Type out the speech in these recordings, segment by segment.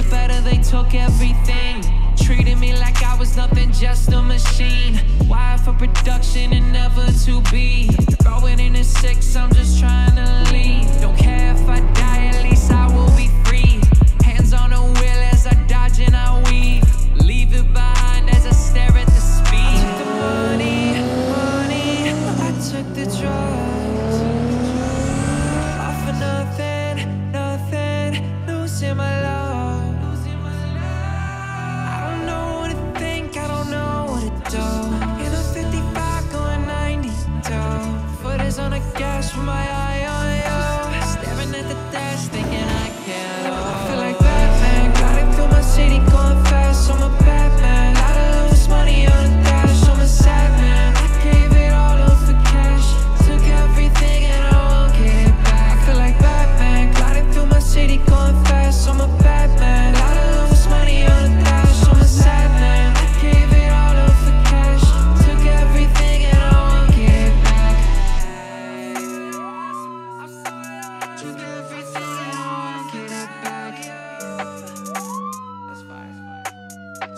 it better, they took everything. treating me like I was nothing, just a machine. Wired for production and never to be. my eyes.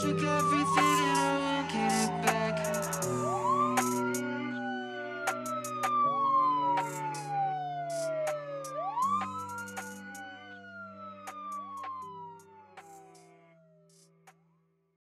magic everything